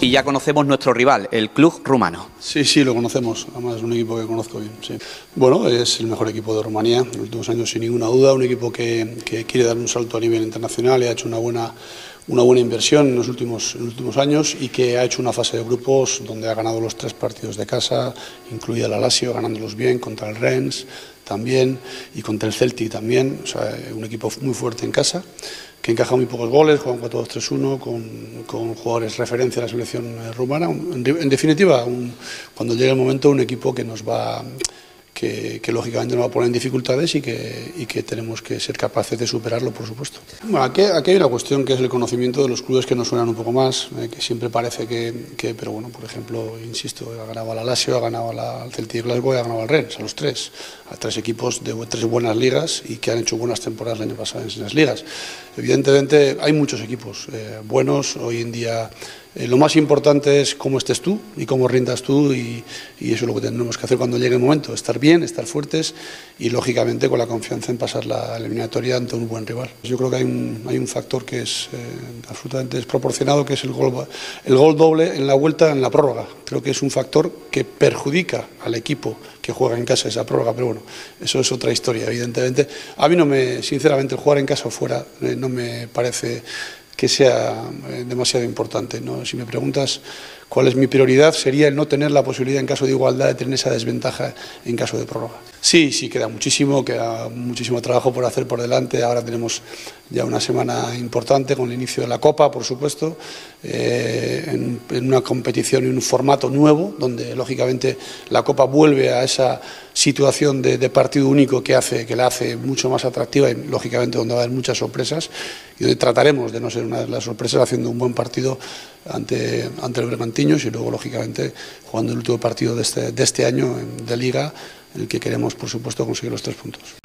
Y ya conocemos nuestro rival, el club rumano. Sí, sí, lo conocemos. Además es un equipo que conozco bien. Bueno, es el mejor equipo de Rumanía en los últimos años, sin ninguna duda. Un equipo que, que quiere dar un salto a nivel internacional y ha hecho una buena, una buena inversión en los, últimos, en los últimos años y que ha hecho una fase de grupos donde ha ganado los tres partidos de casa, incluida la Lazio, ganándolos bien contra el Rennes también y contra el Celtic también. O sea, un equipo muy fuerte en casa que encaja muy pocos goles, juega un 4-2-3-1 con, con, jugadores referencia a la selección rumana. En, definitiva, cuando llegue el momento, un equipo que nos va que, que, lógicamente nos va a poner en dificultades y que, y que tenemos que ser capaces de superarlo, por supuesto. Bueno, aquí, aquí, hay una cuestión que es el conocimiento de los clubes que nos suenan un poco más, eh, que siempre parece que, que, pero bueno, por ejemplo, insisto, ha ganado la Lazio, ha ganado al Celtic Glasgow y ha ganado al Rennes, a los tres, a tres equipos de tres buenas ligas y que han hecho buenas temporadas el año pasado en esas ligas. Evidentemente hay muchos equipos eh, buenos, hoy en día eh, lo más importante es cómo estés tú y cómo rindas tú y, eso es lo que tenemos que hacer cuando llegue el momento, estar bien, estar fuertes y lógicamente con la confianza en pasar la eliminatoria ante un buen rival. Yo creo que hay un, hay un factor que es eh, absolutamente desproporcionado, que es el gol, el gol doble en la vuelta en la prórroga. Creo que es un factor que perjudica al equipo que juega en casa esa prórroga, pero bueno, eso es otra historia, evidentemente. A mí no me, sinceramente, el jugar en casa o fuera eh, no me parece que sea eh, demasiado importante. Si me preguntas cuál es mi prioridad, sería el no tener la posibilidad en caso de igualdad de tener esa desventaja en caso de prórroga. Sí, sí, queda muchísimo, queda muchísimo trabajo por hacer por delante. Ahora tenemos ya una semana importante con el inicio de la Copa, por supuesto, eh, en, una competición y un formato nuevo, donde lógicamente la Copa vuelve a esa situación de, de, partido único que, hace, que la hace mucho más atractiva y lógicamente donde va a haber muchas sorpresas y donde trataremos de no ser una de las sorpresas haciendo un buen partido ante, ante el Bergantiños y luego lógicamente jugando el último partido de este, de este año de Liga en el que queremos por supuesto conseguir los tres puntos.